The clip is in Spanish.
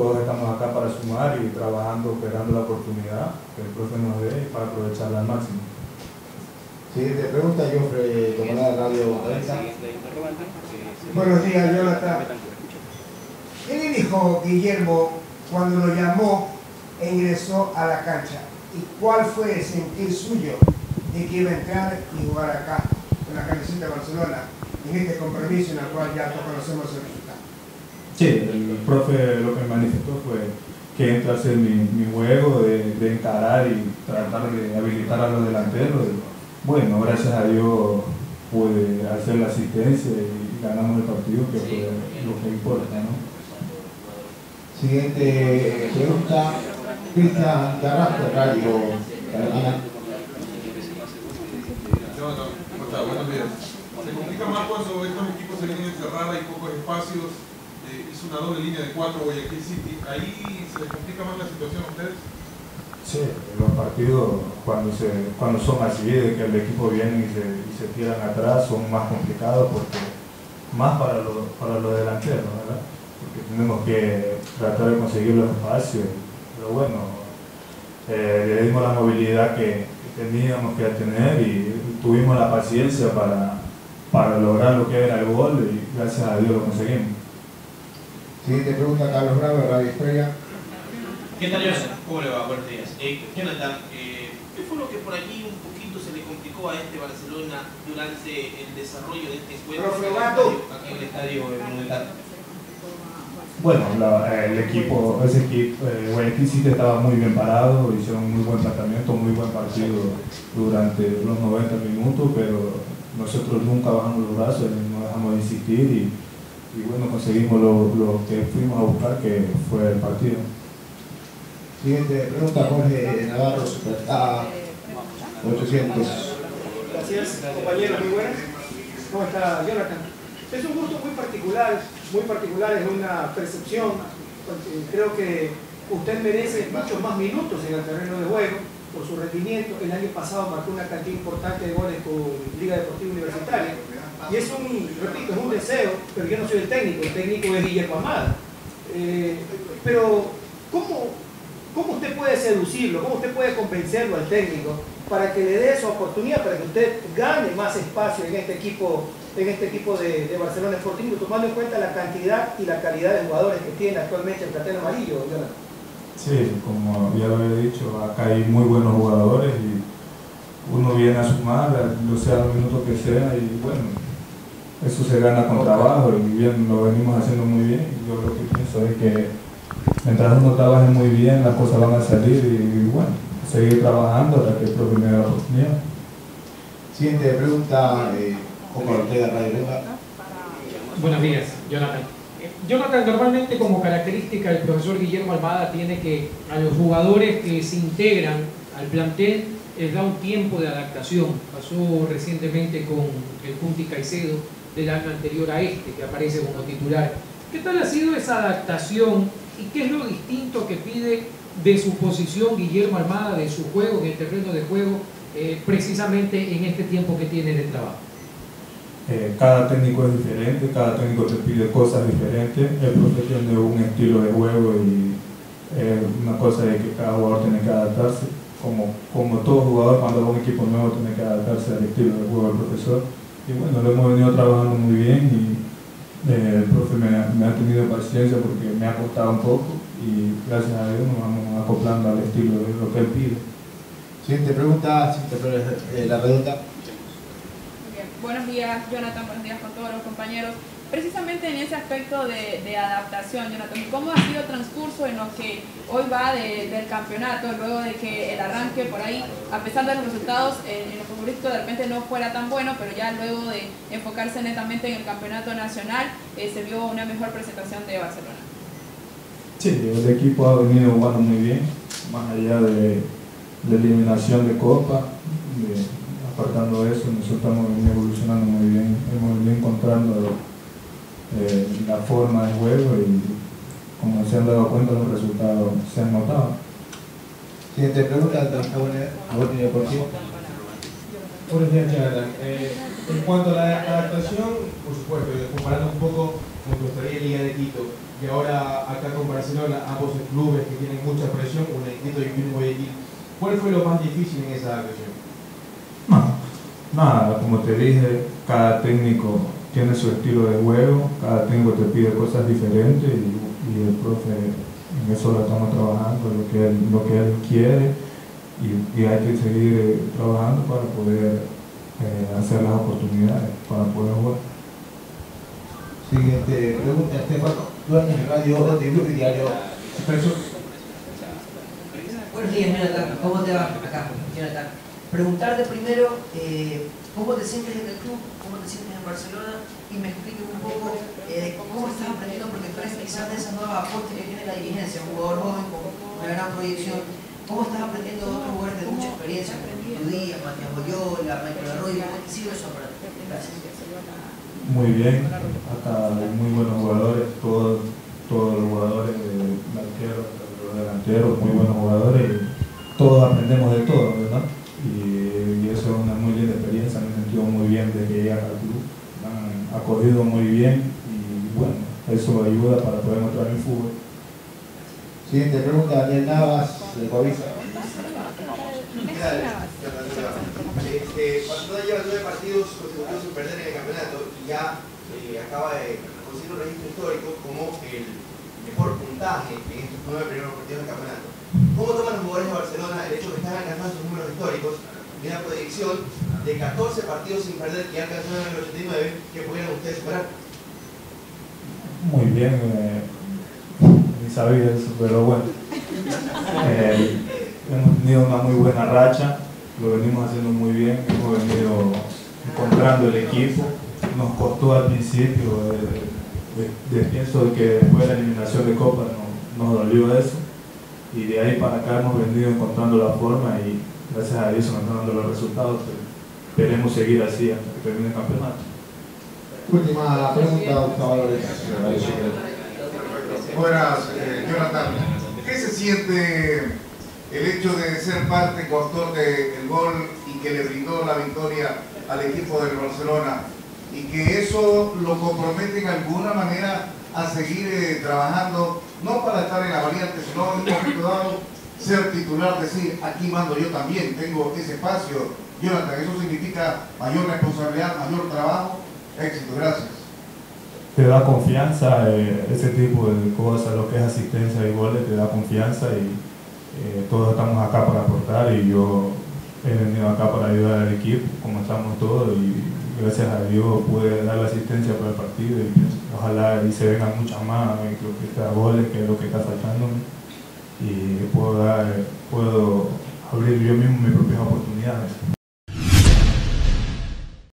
todos estamos acá para sumar y trabajando, esperando la oportunidad que el profe nos dé para aprovecharla al máximo. Siguiente pregunta, Jofre Tomalá, Radio 40. Buenos días, Jonathan. ¿Qué le dijo Guillermo cuando lo llamó e ingresó a la cancha? ¿Y cuál fue el sentir suyo de que iba a entrar y jugar acá, con la camiseta de Barcelona, en este compromiso en el cual ya todos conocemos el resultado? Sí, el profe lo que manifestó fue que entra a hacer mi, mi juego de, de, encarar y tratar de habilitar a los delanteros. Bueno, gracias a Dios pude hacer la asistencia y ganamos el partido, que fue lo que importa, ¿no? Siguiente pregunta, Cristian Carrasco, Radio Carolina. ¿Cómo está? Buenos días. Se complica más cuando estos equipos se vienen encerrada y pocos espacios. Eh, hizo una doble línea de cuatro Guayaquil City. ¿Ahí se les complica más la situación a ustedes? Sí, los partidos cuando, se, cuando son así, de que el equipo viene y se, y se tiran atrás, son más complicados porque más para los, para los delanteros, ¿verdad? Porque tenemos que tratar de conseguir los espacios. Pero bueno, eh, le dimos la movilidad que, que, teníamos que tener y tuvimos la paciencia para, para lograr lo que era el gol y gracias a Dios lo conseguimos. Siguiente pregunta, Carlos Bravo, Radio Estrella. ¿Qué tal, Jonathan? ¿Cómo le va? Buenos días. Eh, Jonathan, eh, ¿qué fue lo que por allí un poquito se le complicó a este Barcelona durante el desarrollo de este encuentro aquí en el estadio Monumental? Bueno, la, el equipo, ese equipo, eh, Guayaquil City estaba muy bien parado, hicieron muy buen tratamiento, muy buen partido durante los 90 minutos, pero nosotros nunca bajamos los brazos, no dejamos de insistir y, y bueno, conseguimos lo, lo, que fuimos a buscar, que fue el partido. Siguiente pregunta, Jorge Navarro, Superstar 800. Gracias, compañeros, muy buenas. ¿Cómo está Jonathan? Es un gusto muy particular, muy particular, es una percepción. Creo que usted merece muchos más minutos en el terreno de juego por su rendimiento. El año pasado marcó una cantidad importante de goles con Liga Deportiva Universitaria. Y es un, repito, es un deseo, pero yo no soy el técnico, el técnico es Guillermo Amada. Eh, pero, ¿cómo, ¿cómo usted puede seducirlo? ¿Cómo usted puede convencerlo al técnico para que le dé su oportunidad, para que usted gane más espacio en este equipo en este equipo de, Barcelona Sporting, tomando en cuenta la cantidad y la calidad de jugadores que tiene actualmente el cartel amarillo, Jonathan. Sí, como ya lo había dicho, acá hay muy buenos jugadores y uno viene a sumar, lo sea los minutos que sea, y bueno, eso se gana con trabajo y bien, lo venimos haciendo muy bien. Yo lo que pienso es que mientras uno trabaje muy bien, las cosas van a salir y, bueno, seguir trabajando hasta que el propio me dé la oportunidad. Siguiente pregunta. Eh, Buenos días, Jonathan. Jonathan, normalmente como característica el profesor Guillermo Almada tiene que a los jugadores que se integran al plantel les da un tiempo de adaptación. Pasó recientemente con el Punti Caicedo del año anterior a este, que aparece como titular. ¿Qué tal ha sido esa adaptación y qué es lo distinto que pide de su posición Guillermo Almada, de su juego, en el terreno de juego, eh, precisamente en este tiempo que tiene de trabajo? Eh, cada técnico es diferente, cada técnico te pide cosas diferentes, el profe tiene un estilo de juego y eh, una cosa es que cada jugador tiene que adaptarse, como, como todo jugador cuando va a un equipo nuevo tiene que adaptarse al estilo de juego del profesor. Y bueno, lo hemos venido trabajando muy bien y eh, el profe me, me, ha tenido paciencia porque me ha costado un poco y gracias a Dios nos vamos acoplando al estilo de lo que él pide. Siguiente pregunta, siguiente eh, la pregunta. Buenos días, Jonathan, buenos días con todos los compañeros. Precisamente en ese aspecto de, de adaptación, Jonathan, ¿cómo ha sido el transcurso en lo que hoy va de, del campeonato, luego de que el arranque por ahí, a pesar de los resultados en, en lo futbolístico de repente no fuera tan bueno, pero ya luego de enfocarse netamente en el campeonato nacional, eh, se vio una mejor presentación de Barcelona? Sí, el equipo ha venido jugando muy bien, más allá de la eliminación de Copa. De, apartando eso, nosotros estamos evolucionando muy bien, hemos venido encontrando eh, la forma de juego y como se han dado cuenta los resultados se han notado. Siguiente pregunta, Agustín Deportivo. Buenos días. Eh, en cuanto a la adaptación, por supuesto, comparando un poco como estaría en Liga de Quito, y ahora acá con Barcelona, ambos clubes que tienen mucha presión, uno en Quito y uno en Guayaquil, ¿cuál fue lo más difícil en esa adaptación? No, nada, como te dije, cada técnico tiene su estilo de juego, cada técnico te pide cosas diferentes y, y el profe en eso lo estamos trabajando, lo que él, lo que él quiere y, y hay que seguir trabajando para poder eh, hacer las oportunidades, para poder jugar. Siguiente pregunta, Estefano. Tú en el radio de Diario Expreso. Buenos días, Jonathan. ¿Cómo te va? Acá, Jonathan. Preguntarte primero, eh, ¿cómo te sientes en el club? ¿Cómo te sientes en Barcelona? Y me expliques un poco eh, cómo estás aprendiendo, porque tú eres quizás de esa nueva aporte que tiene la dirigencia, un jugador joven con una gran proyección. ¿Cómo estás aprendiendo de otros jugadores de mucha experiencia, como Díaz, Matías Boyola, Michael Arroyo? ¿Cómo te sigue eso para ti? Gracias. Muy bien, acá hay muy buenos jugadores, todos, todos los jugadores delanteros, muy buenos jugadores, todos aprendemos de todo, ¿verdad? Y, y eso es una muy linda experiencia, me he sentido muy bien desde que llegué al club, me acogido muy bien y bueno, eso ayuda para poder mostrar el fútbol. Siguiente pregunta, Daniel Navas, de Coavisa. Este, Barcelona lleva nueve partidos consecutivos sin perder en el campeonato y ya eh, acaba de conseguir un registro histórico como el mejor puntaje en estos nueve primeros partidos del campeonato. ¿Cómo toman los jugadores de Barcelona el hecho de que están alcanzando sus números históricos y una proyección de 14 partidos sin perder que alcanzaron en el 89 que pudieran ustedes superar? Muy bien, eh, ni sabía eso, pero bueno. Eh, hemos tenido una muy buena racha, lo venimos haciendo muy bien, hemos venido encontrando el equipo, nos costó al principio, eh, de, de, pienso que después de la eliminación de Copa no, nos dolió eso, y de ahí para acá hemos venido encontrando la forma y gracias a Dios nos están dando los resultados, pero esperemos seguir así hasta que termine el campeonato. Última pregunta, Gustavo López. Buenas, eh, Jonathan. ¿Qué se siente el hecho de ser parte, coautor del gol y que le brindó la victoria al equipo del Barcelona y que eso lo compromete en alguna manera a seguir eh, trabajando, no para estar en la variante, sino en un momento dado ser titular, decir, aquí mando yo también, tengo ese espacio. Jonathan, eso significa mayor responsabilidad, mayor trabajo, éxito, gracias. Te da confianza, eh, ese tipo de cosas, lo que es asistencia y goles, te da confianza y eh, todos estamos acá para aportar y yo he venido acá para ayudar al equipo, como estamos todos, y gracias a Dios pude dar la asistencia para el partido y ojalá y se vengan muchas más, eh, creo que está goles, que es lo que está faltando, y puedo, dar, puedo abrir yo mismo mis propias oportunidades.